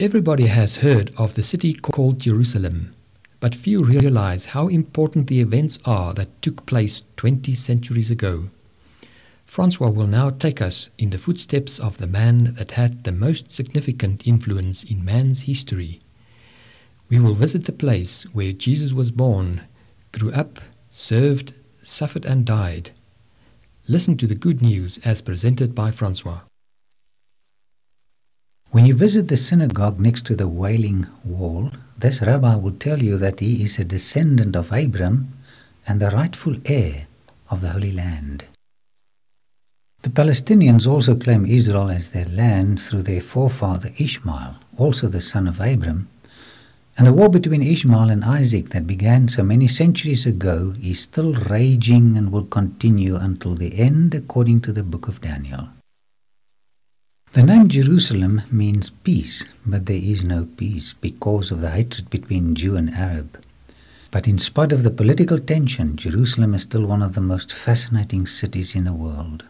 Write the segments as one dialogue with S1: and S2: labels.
S1: Everybody has heard of the city called Jerusalem, but few realize how important the events are that took place 20 centuries ago. Francois will now take us in the footsteps of the man that had the most significant influence in man's history. We will visit the place where Jesus was born, grew up, served, suffered, and died. Listen to the good news as presented by Francois.
S2: When you visit the synagogue next to the Wailing Wall, this rabbi will tell you that he is a descendant of Abram and the rightful heir of the Holy Land. The Palestinians also claim Israel as their land through their forefather Ishmael, also the son of Abram, and the war between Ishmael and Isaac that began so many centuries ago is still raging and will continue until the end, according to the book of Daniel. The name Jerusalem means peace, but there is no peace because of the hatred between Jew and Arab. But in spite of the political tension, Jerusalem is still one of the most fascinating cities in the world.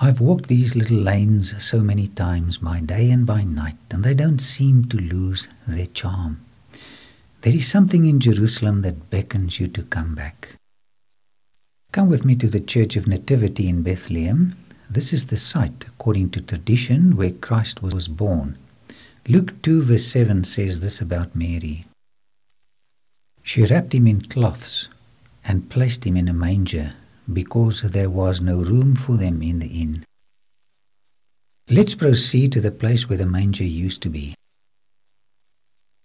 S2: I've walked these little lanes so many times by day and by night, and they don't seem to lose their charm. There is something in Jerusalem that beckons you to come back. Come with me to the Church of Nativity in Bethlehem, this is the site, according to tradition, where Christ was born. Luke 2, verse 7 says this about Mary She wrapped him in cloths and placed him in a manger because there was no room for them in the inn. Let's proceed to the place where the manger used to be.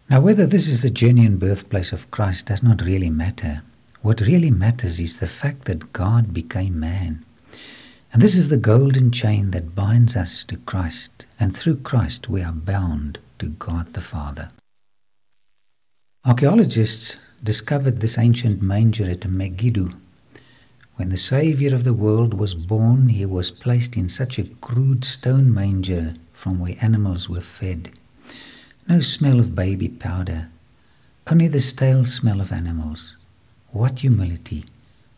S2: Now, whether this is the genuine birthplace of Christ does not really matter. What really matters is the fact that God became man. And this is the golden chain that binds us to Christ, and through Christ we are bound to God the Father. Archaeologists discovered this ancient manger at Megiddo. When the Saviour of the world was born, he was placed in such a crude stone manger from where animals were fed. No smell of baby powder, only the stale smell of animals. What humility!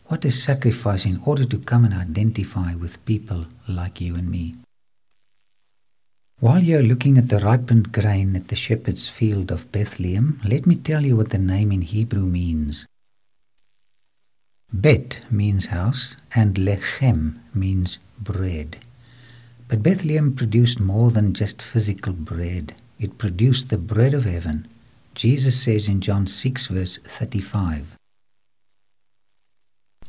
S2: What a sacrifice in order to come and identify with people like you and me. While you're looking at the ripened grain at the shepherd's field of Bethlehem, let me tell you what the name in Hebrew means. Bet means house and lechem means bread. But Bethlehem produced more than just physical bread. It produced the bread of heaven. Jesus says in John 6 verse 35,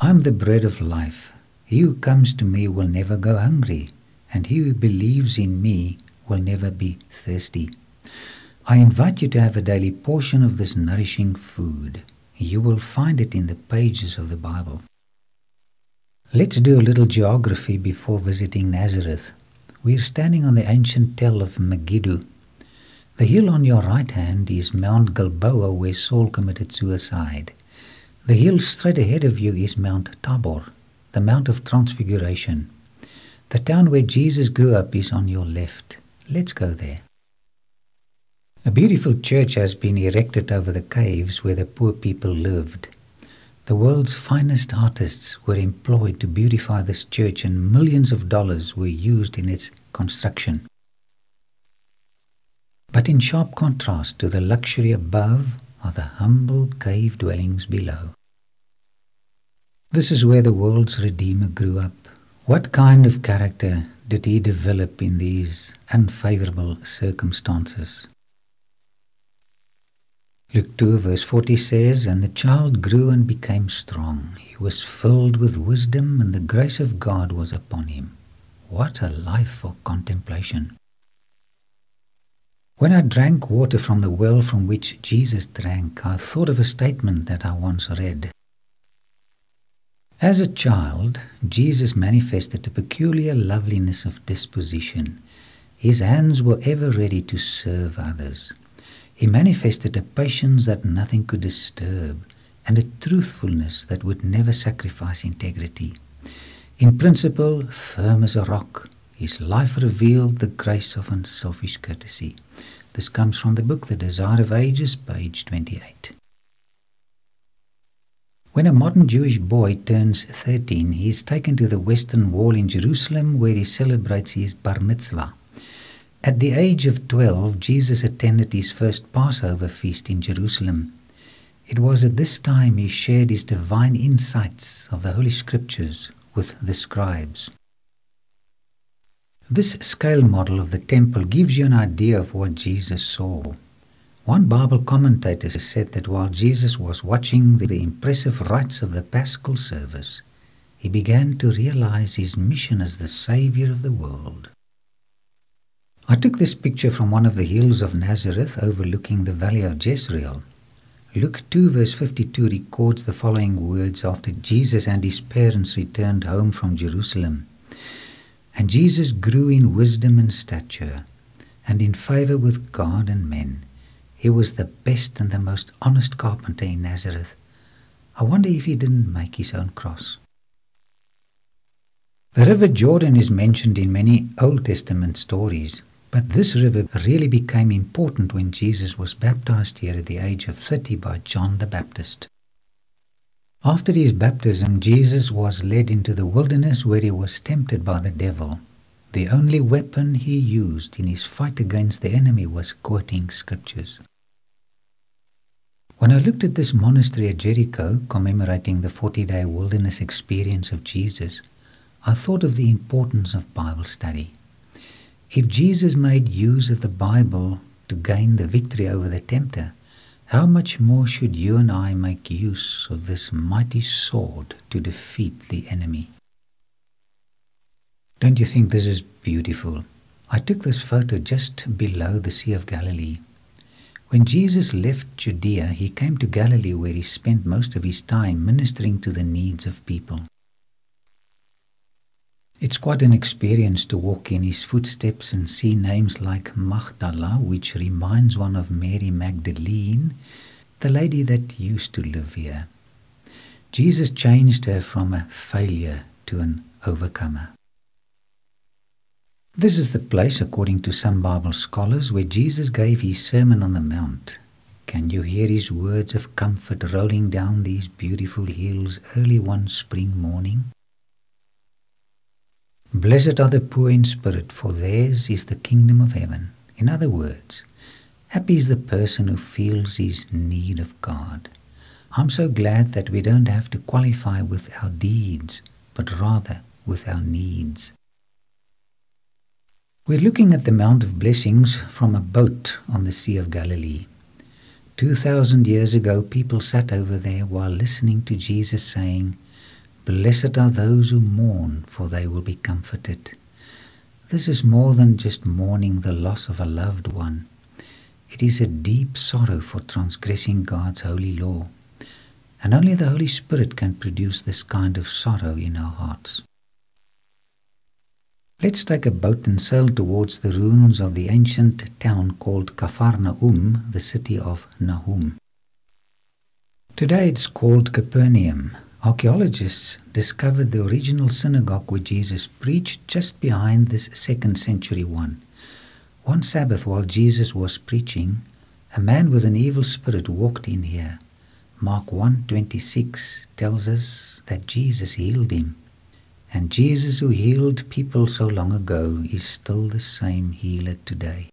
S2: I am the bread of life. He who comes to me will never go hungry, and he who believes in me will never be thirsty. I invite you to have a daily portion of this nourishing food. You will find it in the pages of the Bible. Let's do a little geography before visiting Nazareth. We are standing on the ancient tell of Megiddo. The hill on your right hand is Mount Gilboa, where Saul committed suicide. The hill straight ahead of you is Mount Tabor, the Mount of Transfiguration. The town where Jesus grew up is on your left. Let's go there. A beautiful church has been erected over the caves where the poor people lived. The world's finest artists were employed to beautify this church, and millions of dollars were used in its construction. But in sharp contrast to the luxury above are the humble cave dwellings below. This is where the world's Redeemer grew up. What kind of character did he develop in these unfavorable circumstances? Luke 2 verse 40 says, And the child grew and became strong. He was filled with wisdom, and the grace of God was upon him. What a life for contemplation! When I drank water from the well from which Jesus drank, I thought of a statement that I once read. As a child, Jesus manifested a peculiar loveliness of disposition. His hands were ever ready to serve others. He manifested a patience that nothing could disturb and a truthfulness that would never sacrifice integrity. In principle, firm as a rock, his life revealed the grace of unselfish courtesy. This comes from the book The Desire of Ages, page 28. When a modern Jewish boy turns 13, he is taken to the Western Wall in Jerusalem where he celebrates his bar mitzvah. At the age of 12, Jesus attended his first Passover feast in Jerusalem. It was at this time he shared his divine insights of the Holy Scriptures with the scribes. This scale model of the temple gives you an idea of what Jesus saw. One Bible commentator said that while Jesus was watching the impressive rites of the Paschal service, he began to realize his mission as the Savior of the world. I took this picture from one of the hills of Nazareth overlooking the valley of Jezreel. Luke 2 verse 52 records the following words after Jesus and his parents returned home from Jerusalem. And Jesus grew in wisdom and stature, and in favor with God and men. He was the best and the most honest carpenter in Nazareth. I wonder if he didn't make his own cross. The river Jordan is mentioned in many Old Testament stories, but this river really became important when Jesus was baptized here at the age of 30 by John the Baptist. After his baptism, Jesus was led into the wilderness where he was tempted by the devil. The only weapon he used in his fight against the enemy was quoting scriptures. When I looked at this monastery at Jericho, commemorating the 40 day wilderness experience of Jesus, I thought of the importance of Bible study. If Jesus made use of the Bible to gain the victory over the tempter, how much more should you and I make use of this mighty sword to defeat the enemy? Don't you think this is beautiful? I took this photo just below the Sea of Galilee. When Jesus left Judea, he came to Galilee where he spent most of his time ministering to the needs of people. It's quite an experience to walk in his footsteps and see names like Magdala, which reminds one of Mary Magdalene, the lady that used to live here. Jesus changed her from a failure to an overcomer. This is the place, according to some Bible scholars, where Jesus gave his Sermon on the Mount. Can you hear his words of comfort rolling down these beautiful hills early one spring morning? Blessed are the poor in spirit, for theirs is the kingdom of heaven. In other words, happy is the person who feels his need of God. I'm so glad that we don't have to qualify with our deeds, but rather with our needs. We're looking at the Mount of Blessings from a boat on the Sea of Galilee. Two thousand years ago, people sat over there while listening to Jesus saying, Blessed are those who mourn, for they will be comforted. This is more than just mourning the loss of a loved one. It is a deep sorrow for transgressing God's holy law. And only the Holy Spirit can produce this kind of sorrow in our hearts. Let's take a boat and sail towards the ruins of the ancient town called Capharnaum, the city of Nahum. Today it's called Capernaum. Archaeologists discovered the original synagogue where Jesus preached just behind this second century one. One Sabbath while Jesus was preaching, a man with an evil spirit walked in here. Mark 1:26 tells us that Jesus healed him. And Jesus, who healed people so long ago, is still the same healer today.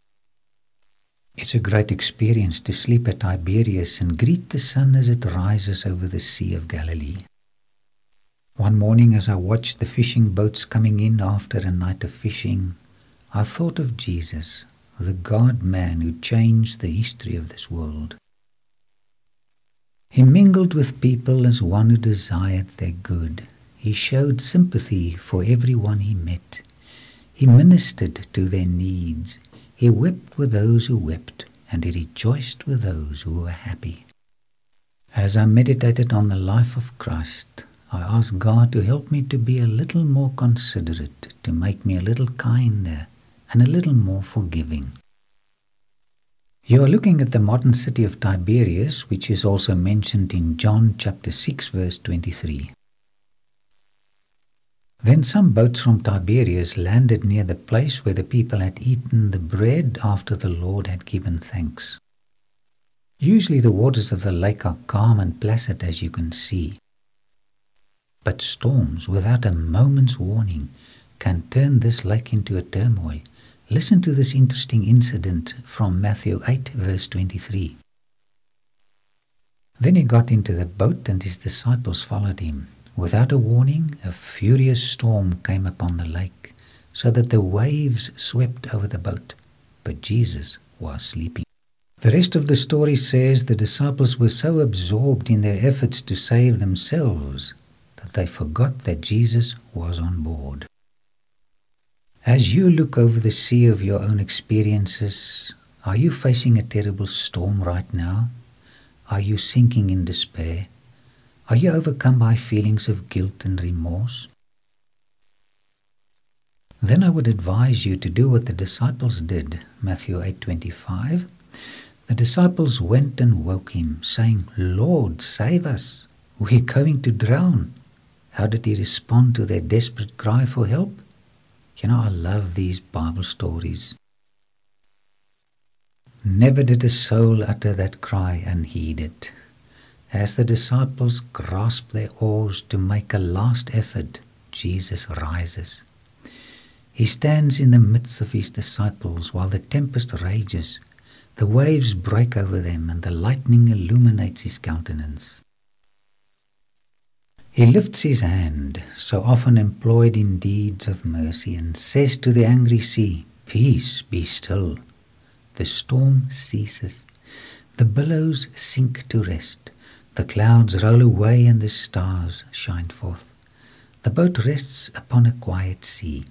S2: It's a great experience to sleep at Tiberias and greet the sun as it rises over the Sea of Galilee. One morning, as I watched the fishing boats coming in after a night of fishing, I thought of Jesus, the God man who changed the history of this world. He mingled with people as one who desired their good he showed sympathy for everyone he met. He ministered to their needs. He wept with those who wept, and he rejoiced with those who were happy. As I meditated on the life of Christ, I asked God to help me to be a little more considerate, to make me a little kinder, and a little more forgiving. You are looking at the modern city of Tiberias, which is also mentioned in John chapter 6 verse 23. Then some boats from Tiberias landed near the place where the people had eaten the bread after the Lord had given thanks. Usually the waters of the lake are calm and placid as you can see. But storms, without a moment's warning, can turn this lake into a turmoil, Listen to this interesting incident from Matthew 8, verse 23. Then he got into the boat, and his disciples followed him. Without a warning, a furious storm came upon the lake, so that the waves swept over the boat. But Jesus was sleeping. The rest of the story says the disciples were so absorbed in their efforts to save themselves that they forgot that Jesus was on board. As you look over the sea of your own experiences, are you facing a terrible storm right now? Are you sinking in despair? Are you overcome by feelings of guilt and remorse? Then I would advise you to do what the disciples did, Matthew 8:25. The disciples went and woke him, saying, "Lord, save us. We're going to drown." How did he respond to their desperate cry for help? You know, I love these Bible stories. Never did a soul utter that cry unheeded. As the disciples grasp their oars to make a last effort, Jesus rises. He stands in the midst of his disciples while the tempest rages. The waves break over them and the lightning illuminates his countenance. He lifts his hand, so often employed in deeds of mercy, and says to the angry sea, Peace, be still. The storm ceases. The billows sink to rest. The clouds roll away and the stars shine forth. The boat rests upon a quiet sea.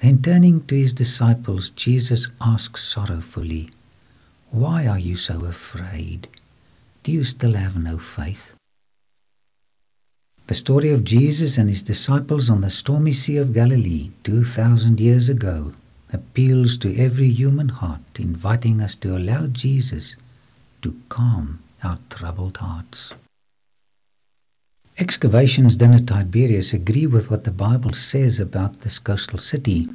S2: Then turning to his disciples, Jesus asks sorrowfully, Why are you so afraid? Do you still have no faith? The story of Jesus and his disciples on the stormy Sea of Galilee 2,000 years ago appeals to every human heart, inviting us to allow Jesus to calm our troubled hearts. Excavations done at Tiberias agree with what the Bible says about this coastal city.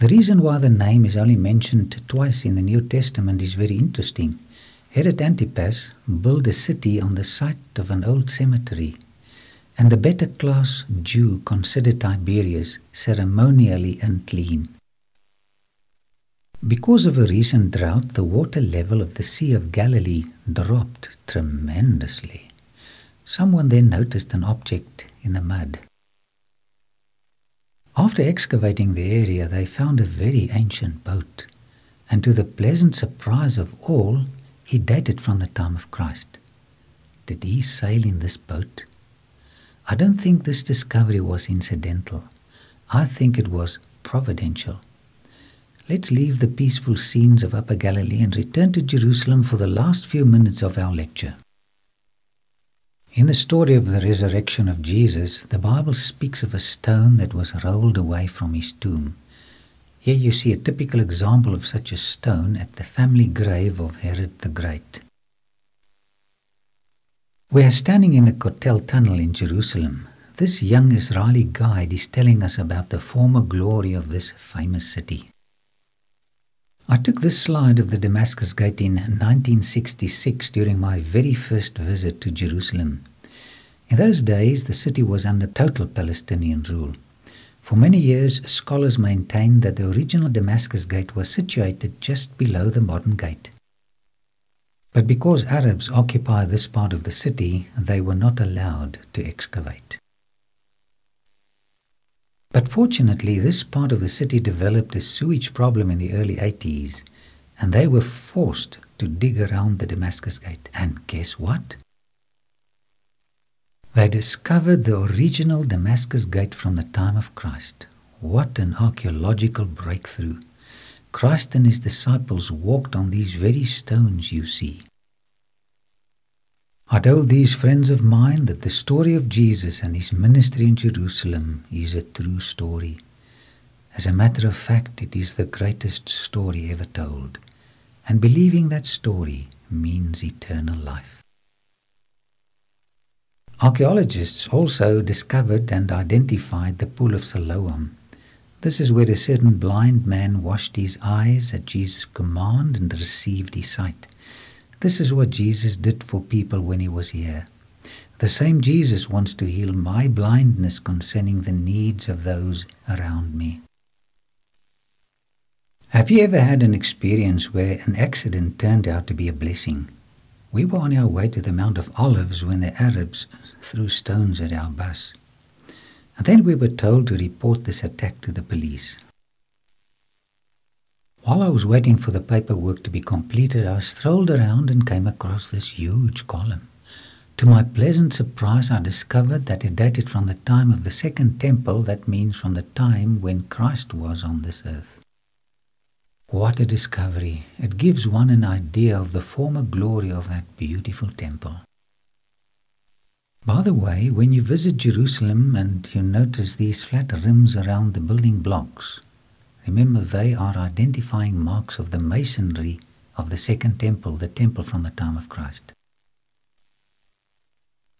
S2: The reason why the name is only mentioned twice in the New Testament is very interesting. Herod Antipas built a city on the site of an old cemetery, and the better class Jew considered Tiberias ceremonially unclean. Because of a recent drought, the water level of the Sea of Galilee dropped tremendously. Someone then noticed an object in the mud. After excavating the area, they found a very ancient boat, and to the pleasant surprise of all, it dated from the time of Christ. Did he sail in this boat? I don't think this discovery was incidental. I think it was providential. Let's leave the peaceful scenes of Upper Galilee and return to Jerusalem for the last few minutes of our lecture. In the story of the resurrection of Jesus, the Bible speaks of a stone that was rolled away from his tomb. Here you see a typical example of such a stone at the family grave of Herod the Great. We are standing in the Kotel Tunnel in Jerusalem. This young Israeli guide is telling us about the former glory of this famous city. I took this slide of the Damascus Gate in 1966 during my very first visit to Jerusalem. In those days, the city was under total Palestinian rule. For many years, scholars maintained that the original Damascus Gate was situated just below the modern gate. But because Arabs occupy this part of the city, they were not allowed to excavate. But fortunately, this part of the city developed a sewage problem in the early 80s, and they were forced to dig around the Damascus Gate. And guess what? They discovered the original Damascus Gate from the time of Christ. What an archaeological breakthrough! Christ and his disciples walked on these very stones you see. I told these friends of mine that the story of Jesus and his ministry in Jerusalem is a true story. As a matter of fact, it is the greatest story ever told, and believing that story means eternal life. Archaeologists also discovered and identified the Pool of Siloam. This is where a certain blind man washed his eyes at Jesus' command and received his sight. This is what Jesus did for people when he was here. The same Jesus wants to heal my blindness concerning the needs of those around me. Have you ever had an experience where an accident turned out to be a blessing? We were on our way to the Mount of Olives when the Arabs threw stones at our bus. And then we were told to report this attack to the police. While I was waiting for the paperwork to be completed, I strolled around and came across this huge column. To my pleasant surprise, I discovered that it dated from the time of the Second Temple, that means from the time when Christ was on this earth. What a discovery! It gives one an idea of the former glory of that beautiful temple. By the way, when you visit Jerusalem and you notice these flat rims around the building blocks, remember they are identifying marks of the masonry of the Second Temple, the temple from the time of Christ.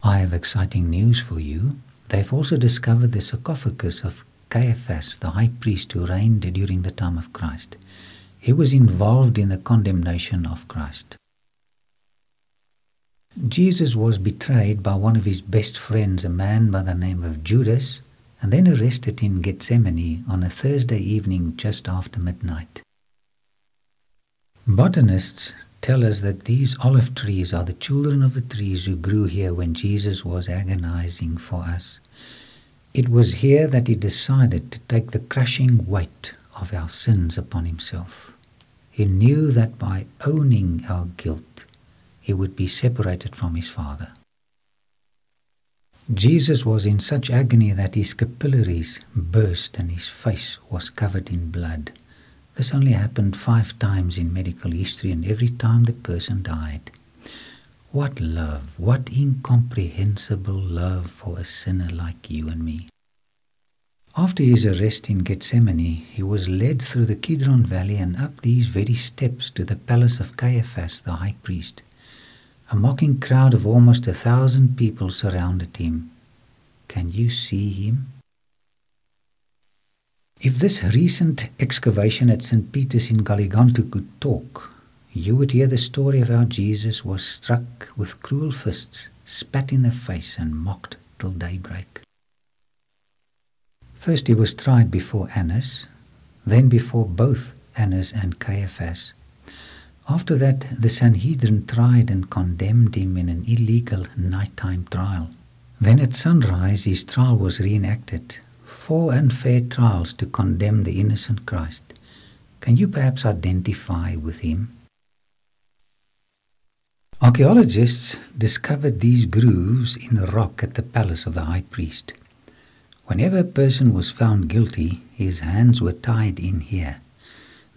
S2: I have exciting news for you. They've also discovered the sarcophagus of Caiaphas, the high priest who reigned during the time of Christ. He was involved in the condemnation of Christ. Jesus was betrayed by one of his best friends, a man by the name of Judas, and then arrested in Gethsemane on a Thursday evening just after midnight. Botanists tell us that these olive trees are the children of the trees who grew here when Jesus was agonizing for us. It was here that he decided to take the crushing weight of our sins upon himself. He knew that by owning our guilt, he would be separated from his Father. Jesus was in such agony that his capillaries burst and his face was covered in blood. This only happened five times in medical history, and every time the person died. What love, what incomprehensible love for a sinner like you and me. After his arrest in Gethsemane, he was led through the Kidron Valley and up these very steps to the palace of Caiaphas, the high priest. A mocking crowd of almost a thousand people surrounded him. Can you see him? If this recent excavation at St. Peter's in Gallicantu could talk, you would hear the story of how Jesus was struck with cruel fists, spat in the face, and mocked till daybreak. First he was tried before Annas, then before both Annas and Caiaphas. After that, the Sanhedrin tried and condemned him in an illegal nighttime trial. Then at sunrise, his trial was reenacted. Four unfair trials to condemn the innocent Christ. Can you perhaps identify with him? Archaeologists discovered these grooves in the rock at the palace of the high priest. Whenever a person was found guilty, his hands were tied in here.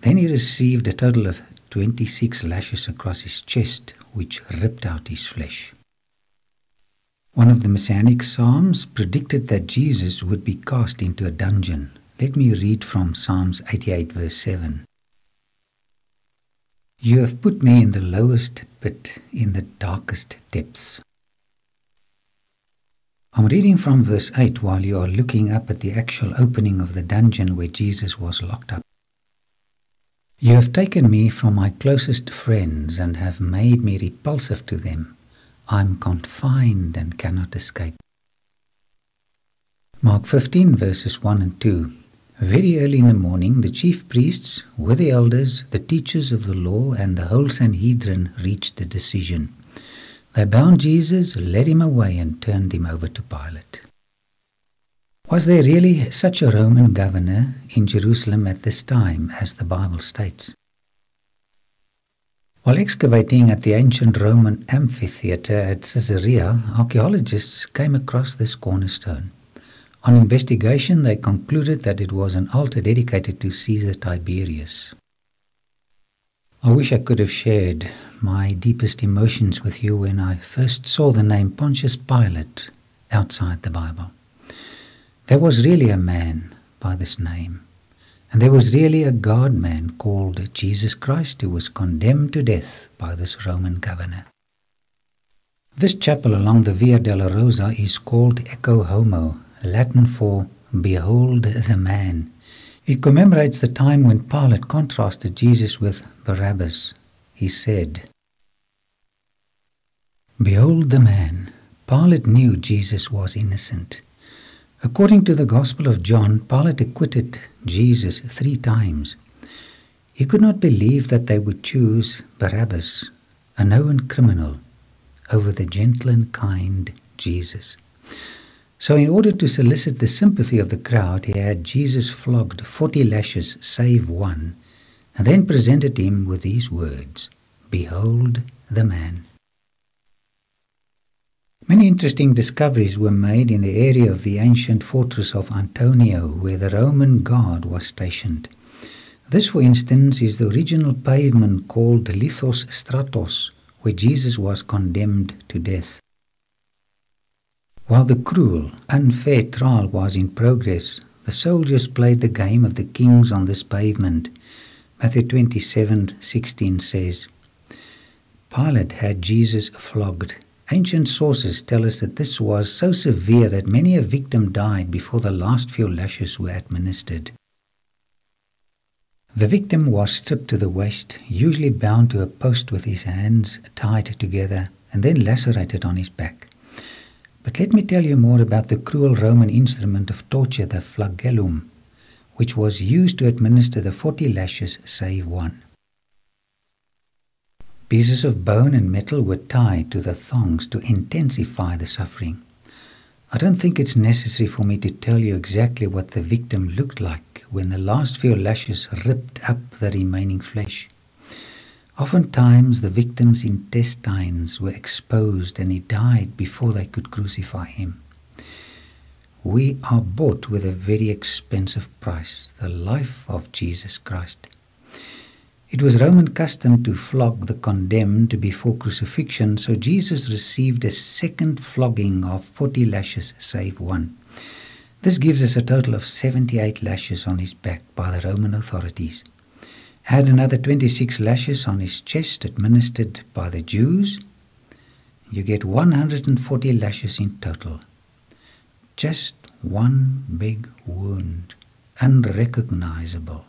S2: Then he received a total of 26 lashes across his chest, which ripped out his flesh. One of the Messianic Psalms predicted that Jesus would be cast into a dungeon. Let me read from Psalms 88, verse 7. You have put me in the lowest pit, in the darkest depths. I'm reading from verse 8 while you are looking up at the actual opening of the dungeon where Jesus was locked up. You have taken me from my closest friends and have made me repulsive to them. I'm confined and cannot escape. Mark 15, verses 1 and 2. Very early in the morning, the chief priests, with the elders, the teachers of the law, and the whole Sanhedrin reached a decision. They bound Jesus, led him away, and turned him over to Pilate. Was there really such a Roman governor in Jerusalem at this time, as the Bible states? While excavating at the ancient Roman amphitheatre at Caesarea, archaeologists came across this cornerstone. On investigation, they concluded that it was an altar dedicated to Caesar Tiberius. I wish I could have shared my deepest emotions with you when I first saw the name Pontius Pilate outside the Bible. There was really a man by this name, and there was really a God man called Jesus Christ who was condemned to death by this Roman governor. This chapel along the Via Dolorosa is called Ecce Homo, Latin for Behold the Man. It commemorates the time when Pilate contrasted Jesus with Barabbas. He said, Behold the man. Pilate knew Jesus was innocent. According to the Gospel of John, Pilate acquitted Jesus three times. He could not believe that they would choose Barabbas, a known criminal, over the gentle and kind Jesus. So, in order to solicit the sympathy of the crowd, he had Jesus flogged 40 lashes, save one, and then presented him with these words Behold the man. Many interesting discoveries were made in the area of the ancient fortress of Antonia, where the Roman guard was stationed. This, for instance, is the original pavement called Lithostrotos, where Jesus was condemned to death. While the cruel, unfair trial was in progress, the soldiers played the game of the kings on this pavement. Matthew 27:16 says, Pilate had Jesus flogged. Ancient sources tell us that this was so severe that many a victim died before the last few lashes were administered. The victim was stripped to the waist, usually bound to a post with his hands tied together, and then lacerated on his back. But let me tell you more about the cruel Roman instrument of torture, the flagellum, which was used to administer the 40 lashes save one. Pieces of bone and metal were tied to the thongs to intensify the suffering. I don't think it's necessary for me to tell you exactly what the victim looked like when the last few lashes ripped up the remaining flesh. Oftentimes, the victim's intestines were exposed and he died before they could crucify him. We are bought with a very expensive price, the life of Jesus Christ. It was Roman custom to flog the condemned before crucifixion, so Jesus received a second flogging of 40 lashes, save one. This gives us a total of 78 lashes on his back by the Roman authorities. Add another 26 lashes on his chest administered by the Jews. You get 140 lashes in total. Just one big wound, unrecognizable.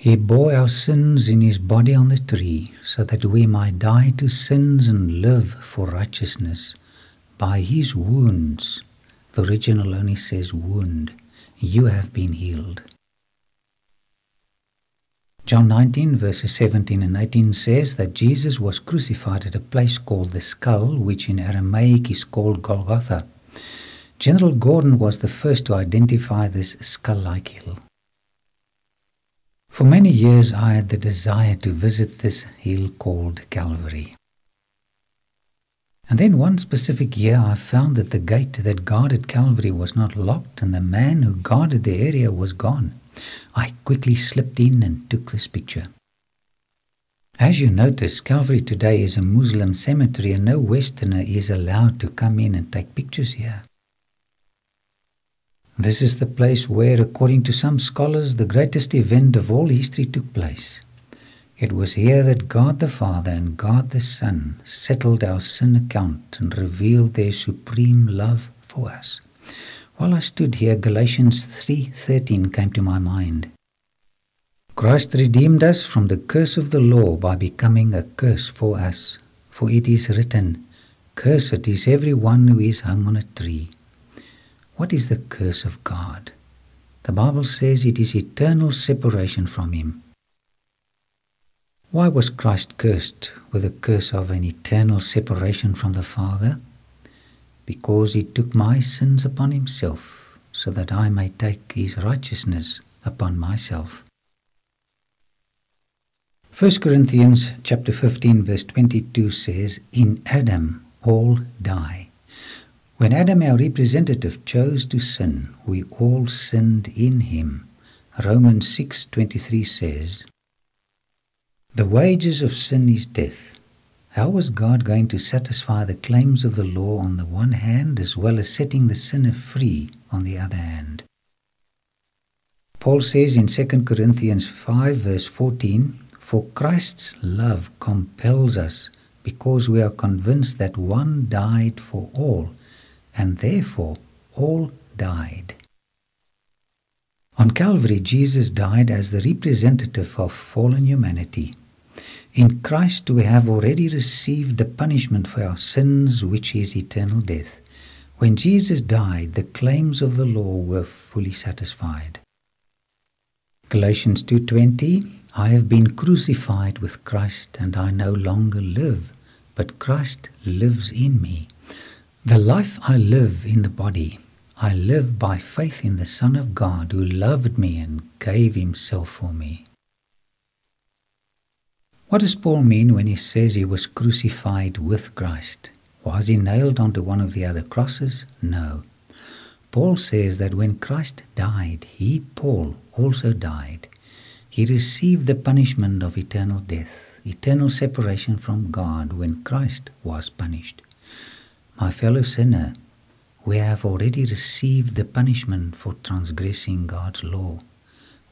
S2: He bore our sins in his body on the tree, so that we might die to sins and live for righteousness. By his wounds, the original only says wound, you have been healed. John 19, verses 17 and 18 says that Jesus was crucified at a place called the skull, which in Aramaic is called Golgotha. General Gordon was the first to identify this skull like hill. For many years, I had the desire to visit this hill called Calvary. And then one specific year, I found that the gate that guarded Calvary was not locked, and the man who guarded the area was gone. I quickly slipped in and took this picture. As you notice, Calvary today is a Muslim cemetery, and no Westerner is allowed to come in and take pictures here. This is the place where, according to some scholars, the greatest event of all history took place. It was here that God the Father and God the Son settled our sin account and revealed their supreme love for us. While I stood here, Galatians 3:13 came to my mind. Christ redeemed us from the curse of the law by becoming a curse for us, for it is written, Cursed is every one who is hung on a tree. What is the curse of God? The Bible says it is eternal separation from Him. Why was Christ cursed with the curse of an eternal separation from the Father? Because He took my sins upon Himself, so that I may take His righteousness upon myself. 1 Corinthians chapter 15 verse 22 says, In Adam all die. When Adam, our representative, chose to sin, we all sinned in him. Romans 6:23 says, "The wages of sin is death." How was God going to satisfy the claims of the law on the one hand as well as setting the sinner free on the other hand? Paul says in 2 Corinthians 5 verse 14, "For Christ's love compels us because we are convinced that one died for all." And therefore all died. On Calvary, Jesus died as the representative of fallen humanity. In Christ, we have already received the punishment for our sins, which is eternal death. When Jesus died, the claims of the law were fully satisfied. Galatians 2:20 I have been crucified with Christ, and I no longer live, but Christ lives in me. The life I live in the body, I live by faith in the Son of God who loved me and gave himself for me. What does Paul mean when he says he was crucified with Christ? Was he nailed onto one of the other crosses? No. Paul says that when Christ died, he, Paul, also died. He received the punishment of eternal death, eternal separation from God when Christ was punished. My fellow sinner, we have already received the punishment for transgressing God's law.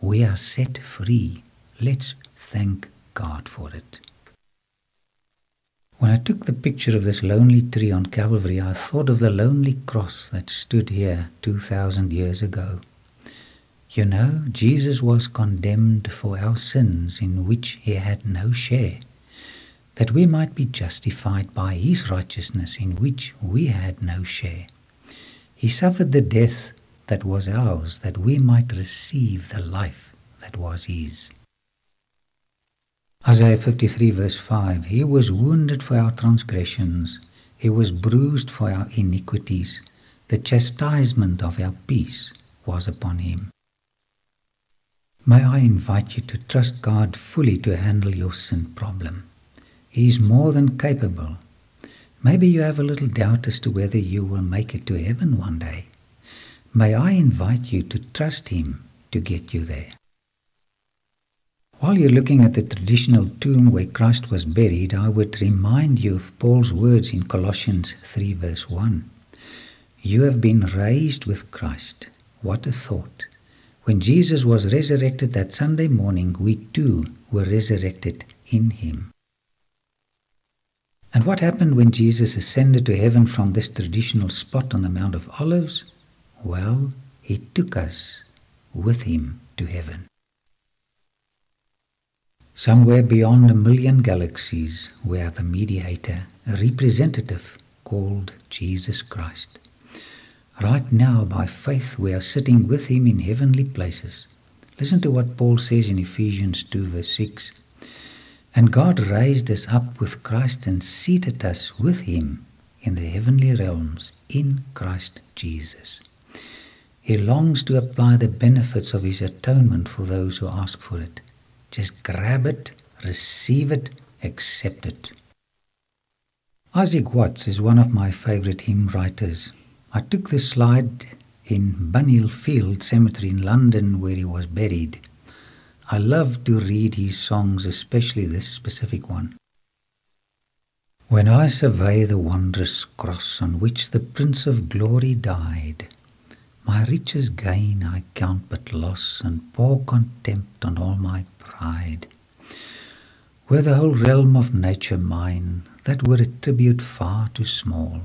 S2: We are set free. Let's thank God for it. When I took the picture of this lonely tree on Calvary, I thought of the lonely cross that stood here 2,000 years ago. You know, Jesus was condemned for our sins in which he had no share, that we might be justified by his righteousness in which we had no share. He suffered the death that was ours, that we might receive the life that was his. Isaiah 53 verse 5 He was wounded for our transgressions, He was bruised for our iniquities. The chastisement of our peace was upon Him. May I invite you to trust God fully to handle your sin problem. He is more than capable. Maybe you have a little doubt as to whether you will make it to heaven one day. May I invite you to trust Him to get you there. While you're looking at the traditional tomb where Christ was buried, I would remind you of Paul's words in Colossians 3, verse 1. You have been raised with Christ. What a thought! When Jesus was resurrected that Sunday morning, we too were resurrected in him. And what happened when Jesus ascended to heaven from this traditional spot on the Mount of Olives? Well, he took us with him to heaven. Somewhere beyond a million galaxies, we have a mediator, a representative called Jesus Christ. Right now, by faith, we are sitting with him in heavenly places. Listen to what Paul says in Ephesians 2, verse 6. And God raised us up with Christ and seated us with him in the heavenly realms in Christ Jesus. He longs to apply the benefits of his atonement for those who ask for it. Just grab it, receive it, accept it. Isaac Watts is one of my favorite hymn writers. I took this slide in Bunhill Field Cemetery in London where he was buried. I love to read his songs, especially this specific one. When I survey the wondrous cross on which the Prince of Glory died, my riches gain I count but loss, and pour contempt on all my pride. Were the whole realm of nature mine, that were a tribute far too small.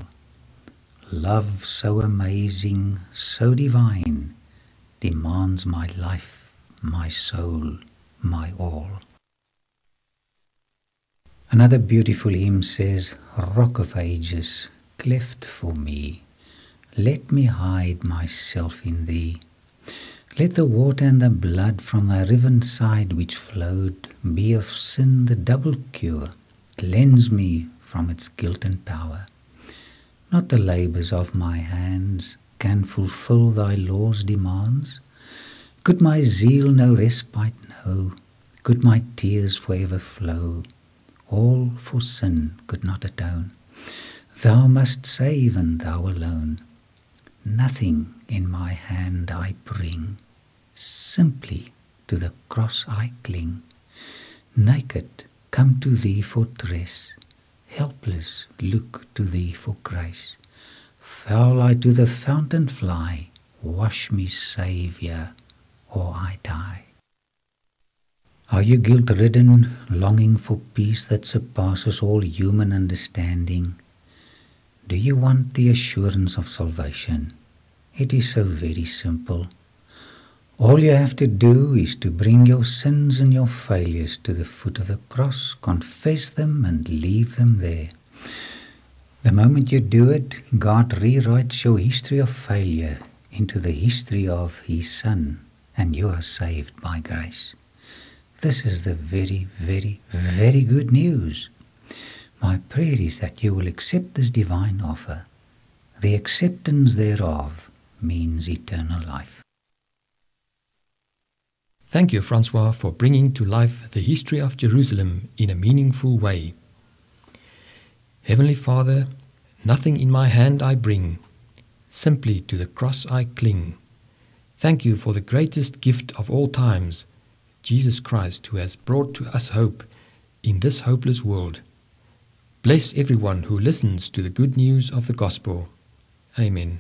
S2: Love so amazing, so divine, demands my life, my soul, my all. Another beautiful hymn says, Rock of ages, cleft for me, let me hide myself in thee. Let the water and the blood from thy riven side which flowed be of sin the double cure, cleanse me from its guilt and power. Not the labours of my hands can fulfil thy law's demands. Could my zeal no respite know, could my tears for ever flow, all for sin could not atone. Thou must save, and thou alone. Nothing in my hand I bring, simply to the cross I cling. Naked, come to thee for dress, helpless, look to thee for grace. Foul I to the fountain fly, wash me, Saviour, or I die. Are you guilt ridden, longing for peace that surpasses all human understanding? Do you want the assurance of salvation? It is so very simple. All you have to do is to bring your sins and your failures to the foot of the cross, confess them, and leave them there. The moment you do it, God rewrites your history of failure into the history of His Son, and you are saved by grace. This is the very, very, very good news. My prayer is that you will accept this divine offer. The acceptance thereof means eternal life.
S1: Thank you, Francois, for bringing to life the history of Jerusalem in a meaningful way. Heavenly Father, nothing in my hand I bring, simply to the cross I cling. Thank you for the greatest gift of all times, Jesus Christ, who has brought to us hope in this hopeless world. Bless everyone who listens to the good news of the gospel. Amen.